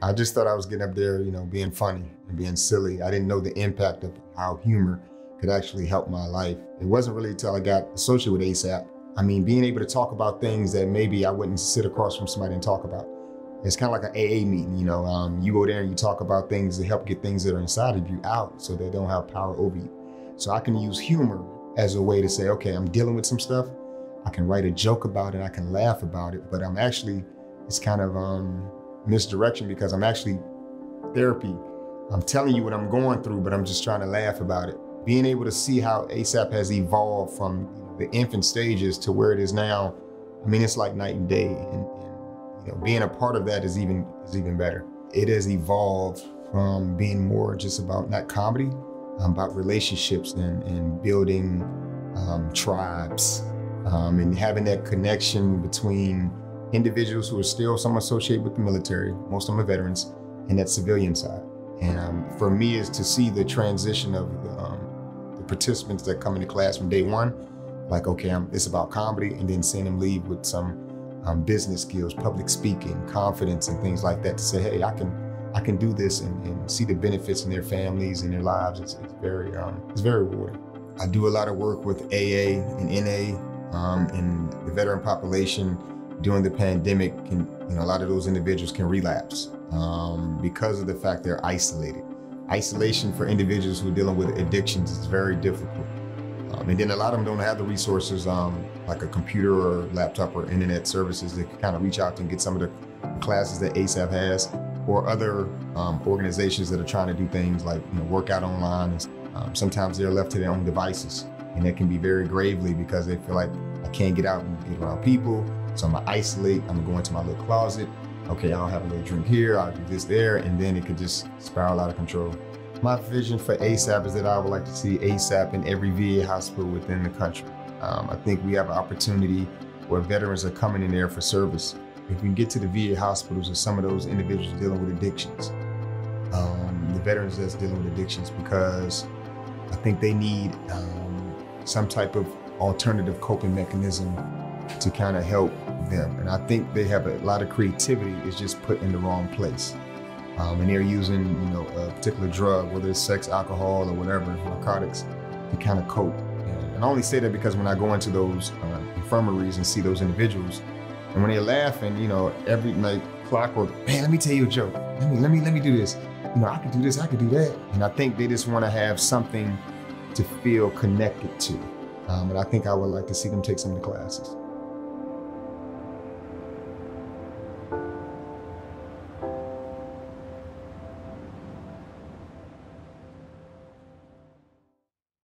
I just thought I was getting up there, you know, being funny and being silly. I didn't know the impact of how humor could actually help my life. It wasn't really until I got associated with ASAP. I mean, being able to talk about things that maybe I wouldn't sit across from somebody and talk about. It's kind of like an AA meeting, you know. Um, you go there and you talk about things to help get things that are inside of you out so they don't have power over you. So I can use humor as a way to say, okay, I'm dealing with some stuff. I can write a joke about it, I can laugh about it, but I'm actually, it's kind of um, misdirection because I'm actually therapy. I'm telling you what I'm going through, but I'm just trying to laugh about it. Being able to see how ASAP has evolved from the infant stages to where it is now, I mean, it's like night and day. And, and you know, being a part of that is even is even better. It has evolved from being more just about not comedy, um, about relationships and, and building um, tribes um, and having that connection between individuals who are still some associated with the military, most of them are veterans, and that civilian side. And um, for me is to see the transition of the, um, the, participants that come into class from day one, like, okay, I'm, it's about comedy, and then seeing them leave with some um, business skills, public speaking, confidence, and things like that to say, hey, I can, I can do this and, and see the benefits in their families and their lives. It's, it's very, um, it's very rewarding. I do a lot of work with AA and NA um, and the veteran population during the pandemic can, you know, a lot of those individuals can relapse um, because of the fact they're isolated. Isolation for individuals who are dealing with addictions is very difficult. Um, and then a lot of them don't have the resources um, like a computer or laptop or internet services that can kind of reach out and get some of the classes that ASAP has or other um, organizations that are trying to do things like you know, work out online. Um, sometimes they're left to their own devices and that can be very gravely because they feel like I can't get out and get around people. So I'm gonna isolate, I'm gonna go into my little closet. Okay, I'll have a little drink here, I'll do this there, and then it could just spiral out of control. My vision for ASAP is that I would like to see ASAP in every VA hospital within the country. Um, I think we have an opportunity where veterans are coming in there for service. If we can get to the VA hospitals or some of those individuals dealing with addictions, um, the veterans that's dealing with addictions, because I think they need um, some type of alternative coping mechanism to kind of help them. And I think they have a lot of creativity is just put in the wrong place. Um, and they're using, you know, a particular drug, whether it's sex, alcohol, or whatever, narcotics, to kind of cope. And I only say that because when I go into those uh, infirmaries and see those individuals, and when they're laughing, you know, every night clockwork, man, let me tell you a joke. Let me, let me, let me do this. You know, I could do this, I could do that. And I think they just want to have something to feel connected to. Um, and I think I would like to see them take some of the classes.